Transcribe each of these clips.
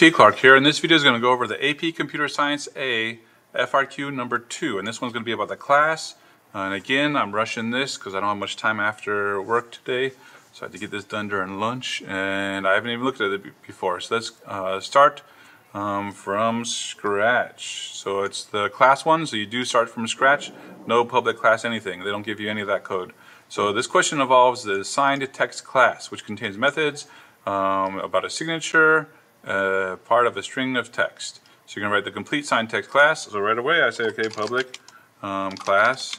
T. Clark here, and this video is going to go over the AP Computer Science A FRQ number 2, and this one's going to be about the class. Uh, and again, I'm rushing this because I don't have much time after work today, so I had to get this done during lunch, and I haven't even looked at it before. So let's uh, start um, from scratch. So it's the class one, so you do start from scratch. No public class anything. They don't give you any of that code. So this question involves the signed text class, which contains methods um, about a signature, uh, part of a string of text. So you're going to write the complete signed text class. So right away I say, okay, public um, class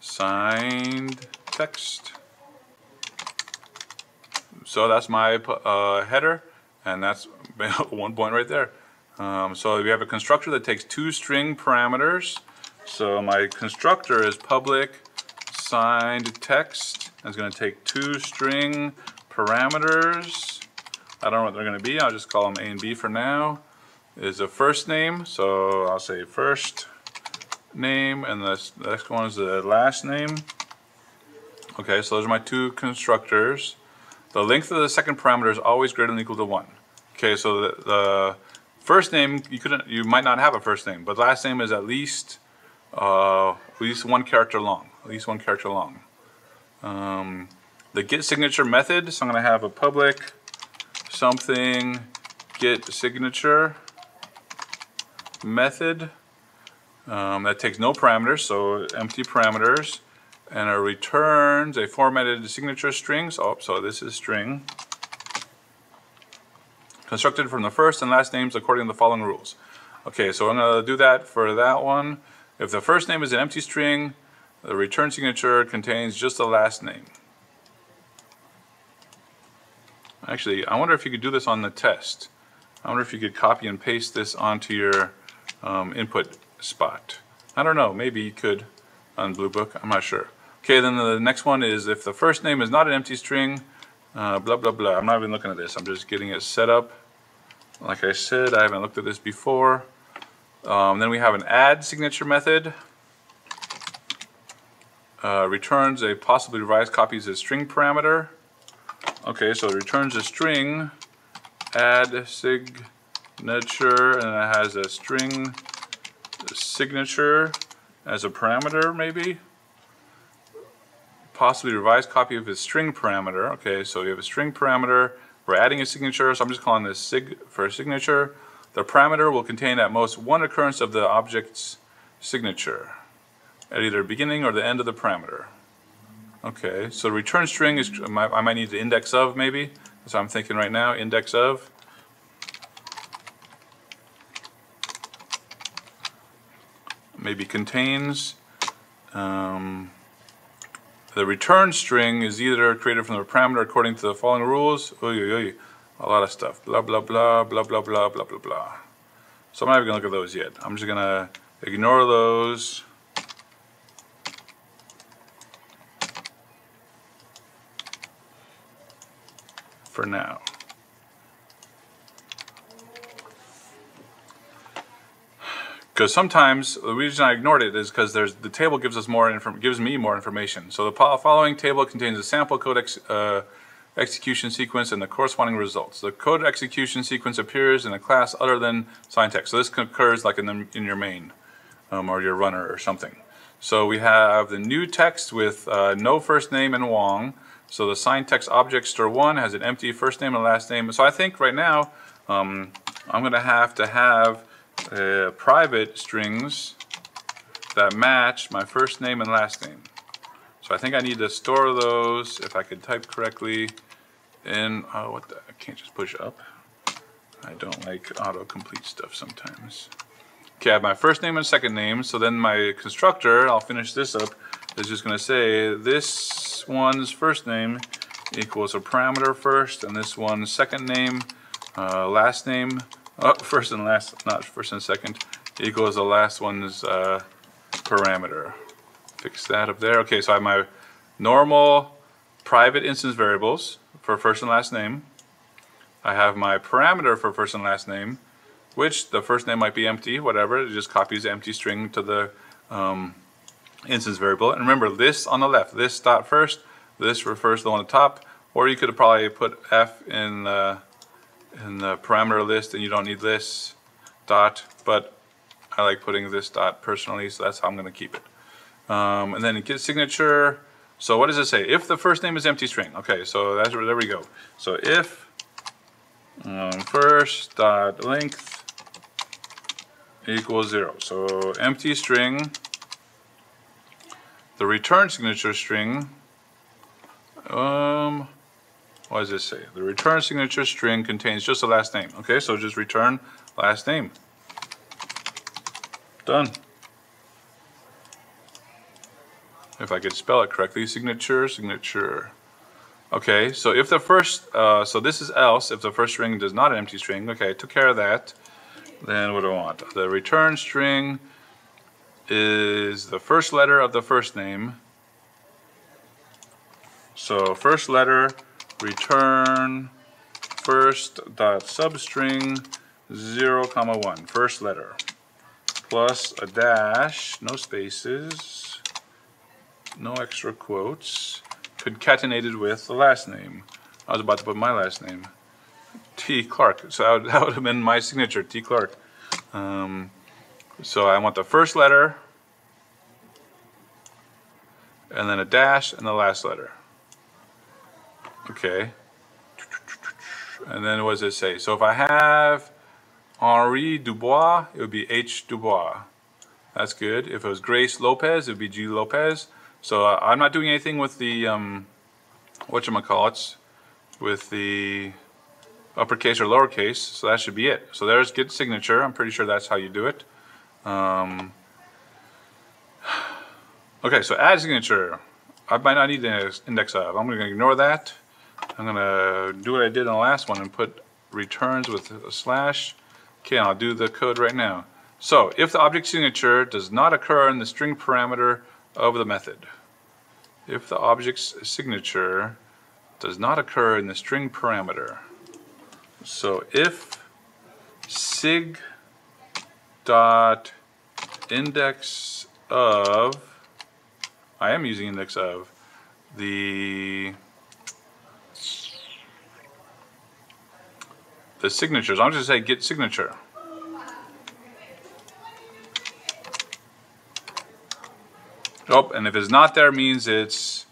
signed text. So that's my uh, header, and that's one point right there. Um, so we have a constructor that takes two string parameters. So my constructor is public signed text. It's going to take two string parameters. I don't know what they're going to be. I'll just call them A and B for now. Is a first name, so I'll say first name, and the next one is the last name. Okay, so those are my two constructors. The length of the second parameter is always greater than or equal to one. Okay, so the, the first name you couldn't, you might not have a first name, but last name is at least uh, at least one character long. At least one character long. Um, the get signature method, so I'm going to have a public something get signature method um, that takes no parameters, so empty parameters, and it returns a formatted signature string. So, oh, so this is string constructed from the first and last names according to the following rules. Okay, so I'm going to do that for that one. If the first name is an empty string, the return signature contains just the last name. Actually, I wonder if you could do this on the test. I wonder if you could copy and paste this onto your um, input spot. I don't know, maybe you could on Bluebook, I'm not sure. Okay, then the next one is if the first name is not an empty string, uh, blah, blah, blah. I'm not even looking at this, I'm just getting it set up. Like I said, I haven't looked at this before. Um, then we have an add signature method. Uh, returns a possibly revised copy as a string parameter. Okay, so it returns a string, add signature, and it has a string signature as a parameter, maybe. Possibly revised copy of a string parameter. Okay, so you have a string parameter. We're adding a signature, so I'm just calling this sig for a signature. The parameter will contain at most one occurrence of the object's signature at either the beginning or the end of the parameter. Okay, so return string is, I might need the index of maybe. What I'm thinking right now, index of. Maybe contains. Um, the return string is either created from the parameter according to the following rules. Oy, oy, oy. A lot of stuff. Blah, blah, blah, blah, blah, blah, blah, blah, blah. So I'm not even going to look at those yet. I'm just going to ignore those. For now. Because sometimes the reason I ignored it is because there's the table gives us more gives me more information. So the following table contains a sample code ex uh, execution sequence and the corresponding results. The code execution sequence appears in a class other than text. So this occurs like in the, in your main um, or your runner or something. So we have the new text with uh, no first name and Wong. So the signed text object stir1 has an empty first name and last name. So I think right now um, I'm going to have to have uh, private strings that match my first name and last name. So I think I need to store those, if I could type correctly, in, oh, what the, I can't just push up. I don't like autocomplete stuff sometimes. Okay, I have my first name and second name, so then my constructor, I'll finish this up, is just going to say this one's first name equals a parameter first, and this one's second name, uh, last name, oh, first and last, not first and second, equals the last one's uh, parameter. Fix that up there. Okay, so I have my normal private instance variables for first and last name. I have my parameter for first and last name, which the first name might be empty, whatever. It just copies the empty string to the um, instance variable. And remember this on the left, this dot first, this refers to the one on the top, or you could have probably put f in uh, in the parameter list, and you don't need this dot, but I like putting this dot personally, so that's how I'm going to keep it. Um, and then get signature. So what does it say? If the first name is empty string. Okay, so that's where there we go. So if um, first dot length equals zero. So empty string, the return signature string, um, what does this say? The return signature string contains just the last name. Okay, so just return last name. Done. If I could spell it correctly, signature, signature. Okay, so if the first, uh, so this is else, if the first string does not an empty string, okay, I took care of that. Then what do I want? The return string is the first letter of the first name. So first letter, return, first dot substring, 0 comma 1, first letter, plus a dash, no spaces, no extra quotes, concatenated with the last name. I was about to put my last name. T. Clark. So that would, that would have been my signature, T. Clark. Um, so I want the first letter, and then a dash, and the last letter. Okay. And then what does it say? So if I have Henri Dubois, it would be H. Dubois. That's good. If it was Grace Lopez, it would be G. Lopez. So uh, I'm not doing anything with the, um, whatchamacallits, with the uppercase or lowercase, so that should be it. So there's good signature. I'm pretty sure that's how you do it. Um, okay, so add signature. I might not need the index of. I'm going to ignore that. I'm going to do what I did in the last one and put returns with a slash. Okay, I'll do the code right now. So if the object signature does not occur in the string parameter of the method, if the object's signature does not occur in the string parameter, so if sig dot index of, I am using index of, the the signatures. I'm just going to say get signature. Oh, and if it's not there, means it's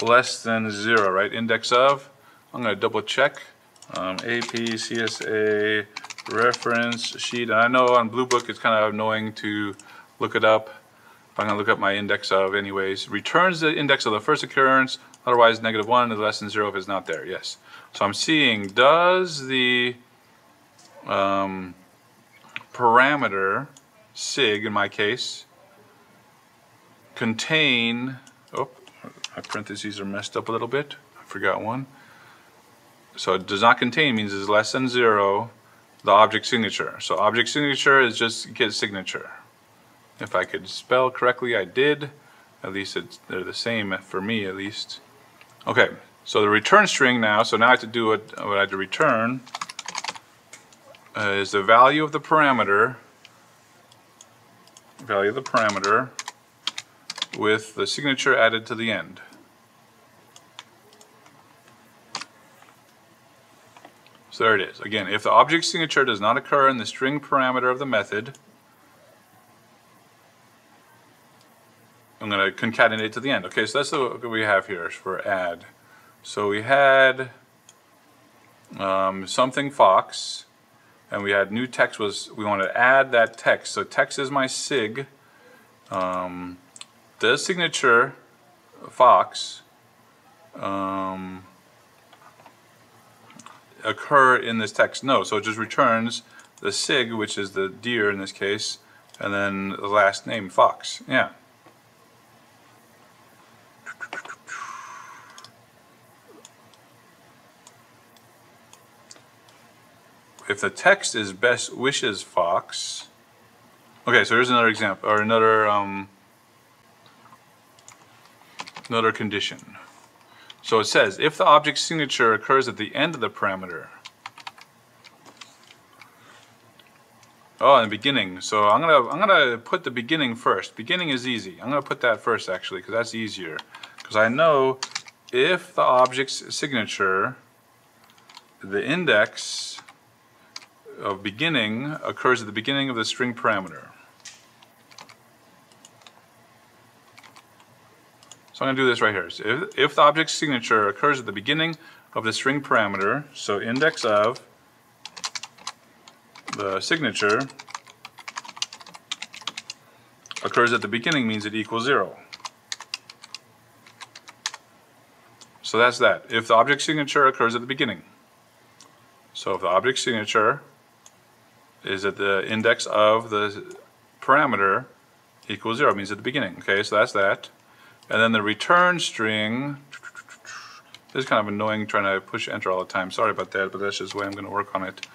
less than zero, right? Index of. I'm going to double check um, reference sheet. And I know on Bluebook it's kind of annoying to look it up. I'm going to look up my index of anyways. Returns the index of the first occurrence, otherwise negative 1 is less than 0 if it's not there, yes. So I'm seeing, does the um, parameter, sig in my case, contain, oh, my parentheses are messed up a little bit. I forgot one. So it does not contain means it's less than zero, the object signature. So object signature is just get signature. If I could spell correctly, I did. At least they're the same for me, at least. Okay, so the return string now, so now I have to do what, what I have to return uh, is the value of the parameter, value of the parameter with the signature added to the end. So there it is. Again, if the object signature does not occur in the string parameter of the method, I'm going to concatenate to the end. Okay, so that's what we have here for add. So we had um, something fox, and we had new text was, we want to add that text. So text is my sig. Um, the signature fox um, occur in this text? No, so it just returns the sig, which is the deer in this case, and then the last name, Fox. Yeah. If the text is best wishes Fox, okay, so here's another example, or another, um, another condition. So it says, if the object signature occurs at the end of the parameter, Oh, in the beginning. So I'm gonna I'm gonna put the beginning first. Beginning is easy. I'm gonna put that first actually, because that's easier. Because I know if the object's signature, the index of beginning occurs at the beginning of the string parameter. So I'm going to do this right here. So if, if the object signature occurs at the beginning of the string parameter, so index of the signature occurs at the beginning means it equals zero. So that's that. If the object signature occurs at the beginning. So if the object signature is at the index of the parameter equals zero, means at the beginning. Okay, so that's that. And then the return string, this is kind of annoying trying to push enter all the time. Sorry about that, but that's just the way I'm going to work on it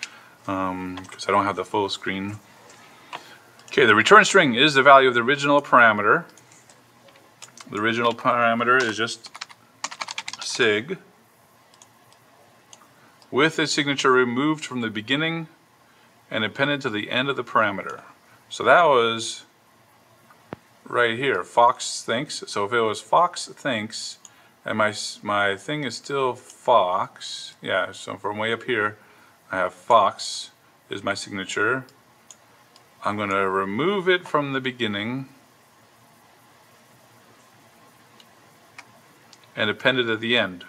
because um, I don't have the full screen. Okay, the return string is the value of the original parameter. The original parameter is just sig with its signature removed from the beginning and appended to the end of the parameter. So that was right here, Fox thinks. So if it was Fox thinks, and my, my thing is still Fox, yeah, so from way up here, I have Fox is my signature. I'm going to remove it from the beginning and append it at the end.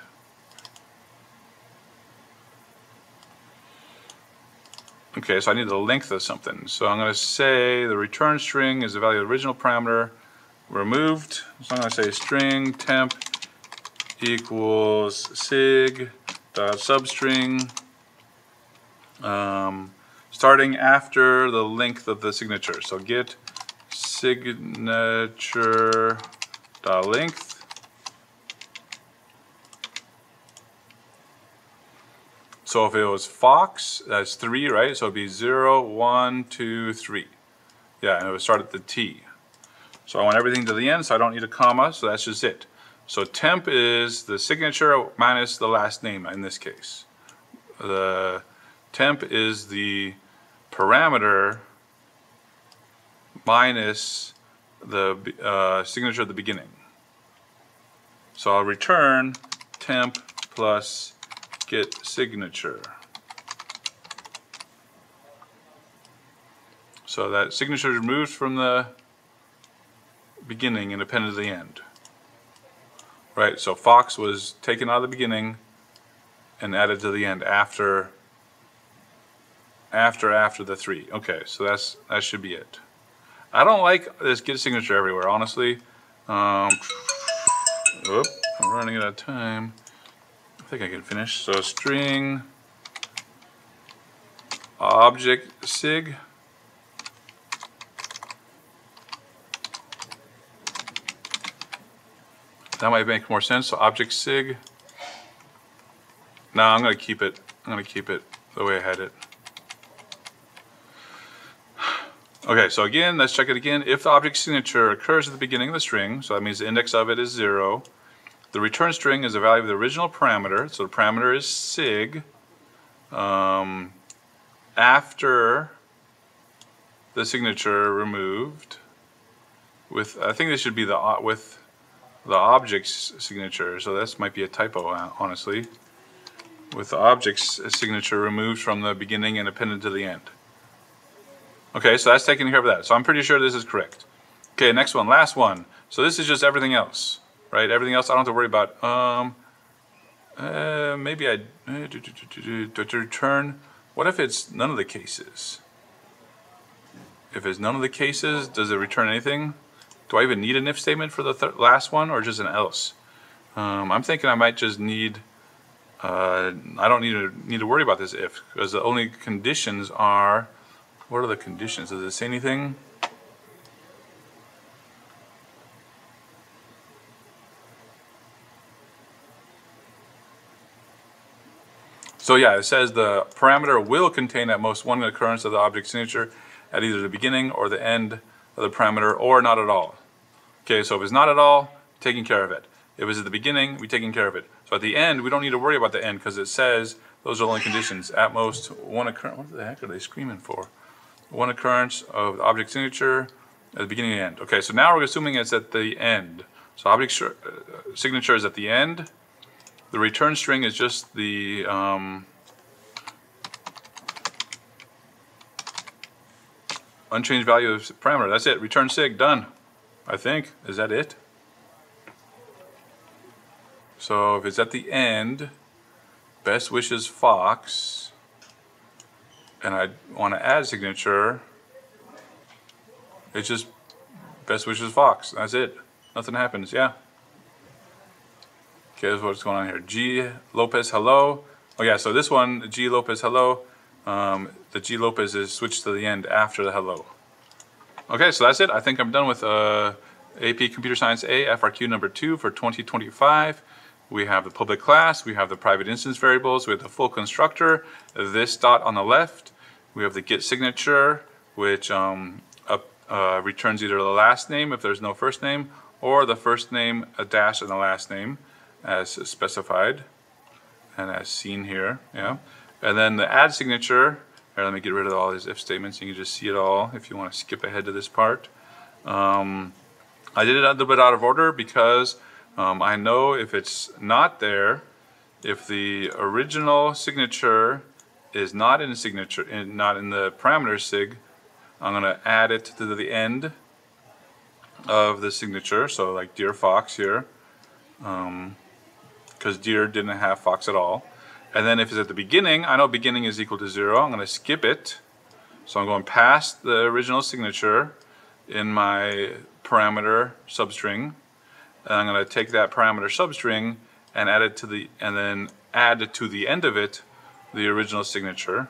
Okay, so I need the length of something. So I'm going to say the return string is the value of the original parameter removed. So I'm going to say string temp equals sig dot substring um, starting after the length of the signature. So get signature dot length So if it was Fox, that's three, right? So it'd be zero, one, two, three. Yeah, and it would start at the T. So I want everything to the end, so I don't need a comma, so that's just it. So temp is the signature minus the last name in this case. The temp is the parameter minus the uh, signature at the beginning. So I'll return temp plus get signature. So that signature is removed from the beginning and appended to the end. Right, so Fox was taken out of the beginning and added to the end after after after the three. Okay, so that's that should be it. I don't like this get signature everywhere, honestly. Um, I'm running out of time think I can finish. So string object sig that might make more sense. So object sig. No, I'm going to keep it. I'm going to keep it the way I had it. Okay, so again, let's check it again. If the object signature occurs at the beginning of the string, so that means the index of it is zero, the return string is the value of the original parameter, so the parameter is sig. Um, after the signature removed, with I think this should be the with the object's signature, so this might be a typo, uh, honestly. With the object's signature removed from the beginning and appended to the end. Okay, so that's taking care of that. So I'm pretty sure this is correct. Okay, next one, last one. So this is just everything else right? Everything else I don't have to worry about. Um, uh, maybe I uh, to return. What if it's none of the cases? If it's none of the cases, does it return anything? Do I even need an if statement for the last one, or just an else? Um, I'm thinking I might just need. Uh, I don't need to need to worry about this if because the only conditions are. What are the conditions? Does it say anything? So yeah, it says the parameter will contain at most one occurrence of the object signature at either the beginning or the end of the parameter or not at all. Okay, so if it's not at all, taking care of it. If it's at the beginning, we're taking care of it. So at the end, we don't need to worry about the end because it says those are the only conditions. At most, one occurrence, what the heck are they screaming for? One occurrence of the object signature at the beginning and end. Okay, so now we're assuming it's at the end. So object uh, signature is at the end. The return string is just the um, unchanged value of parameter. That's it. Return sig, done. I think. Is that it? So if it's at the end, best wishes Fox, and I want to add signature, it's just best wishes Fox. That's it. Nothing happens. Yeah. Okay, what's going on here. G Lopez, hello. Oh yeah, so this one, G Lopez, hello. Um, the G Lopez is switched to the end after the hello. Okay, so that's it. I think I'm done with uh, AP Computer Science A, FRQ number two for 2025. We have the public class, we have the private instance variables, we have the full constructor, this dot on the left. We have the get signature, which um, up, uh, returns either the last name if there's no first name, or the first name, a dash, and the last name as specified and as seen here. Yeah, and then the add signature. Let me get rid of all these if statements. You can just see it all if you want to skip ahead to this part. Um, I did it a little bit out of order because um, I know if it's not there, if the original signature is not in the signature, in, not in the parameter sig, I'm going to add it to the end of the signature. So like dear Fox here, because dear didn't have Fox at all. And then if it's at the beginning, I know beginning is equal to zero. I'm going to skip it. So I'm going past the original signature in my parameter substring and I'm going to take that parameter substring and add it to the, and then add to the end of it the original signature.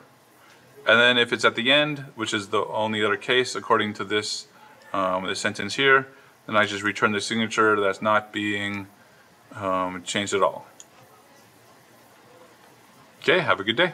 And then if it's at the end, which is the only other case according to this, um, this sentence here, then I just return the signature that's not being um, changed at all. Okay, have a good day.